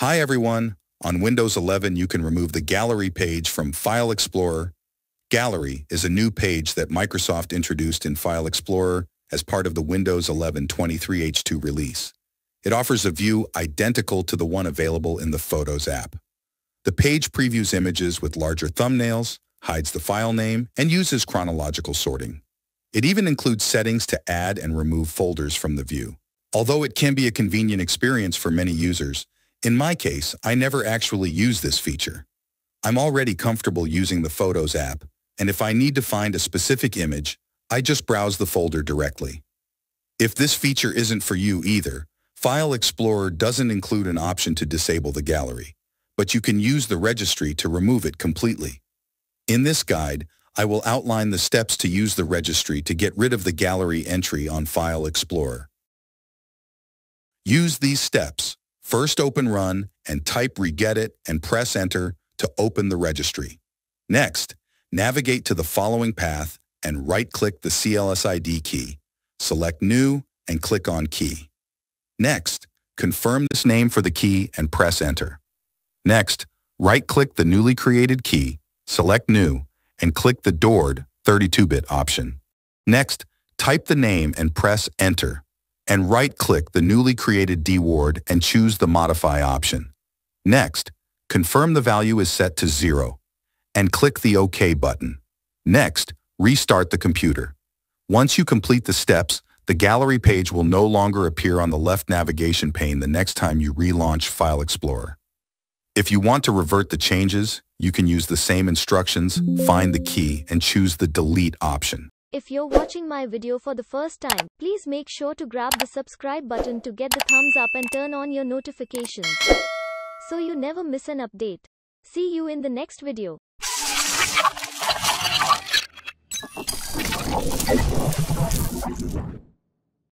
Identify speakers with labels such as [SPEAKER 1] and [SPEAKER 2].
[SPEAKER 1] Hi everyone. On Windows 11, you can remove the Gallery page from File Explorer. Gallery is a new page that Microsoft introduced in File Explorer as part of the Windows 11 23H2 release. It offers a view identical to the one available in the Photos app. The page previews images with larger thumbnails, hides the file name, and uses chronological sorting. It even includes settings to add and remove folders from the view. Although it can be a convenient experience for many users, in my case, I never actually use this feature. I'm already comfortable using the Photos app, and if I need to find a specific image, I just browse the folder directly. If this feature isn't for you either, File Explorer doesn't include an option to disable the gallery, but you can use the registry to remove it completely. In this guide, I will outline the steps to use the registry to get rid of the gallery entry on File Explorer. Use these steps. First open Run and type regedit and press Enter to open the registry. Next, navigate to the following path and right-click the CLSID key. Select New and click on Key. Next, confirm this name for the key and press Enter. Next, right-click the newly created key, select New, and click the DWORD 32-bit option. Next, type the name and press Enter, and right-click the newly created DWORD and choose the Modify option. Next, confirm the value is set to 0, and click the OK button. Next, restart the computer. Once you complete the steps, the gallery page will no longer appear on the left navigation pane the next time you relaunch File Explorer. If you want to revert the changes, you can use the same instructions, find the key, and choose the Delete option.
[SPEAKER 2] If you're watching my video for the first time, please make sure to grab the subscribe button to get the thumbs up and turn on your notifications. So you never miss an update. See you in the next video.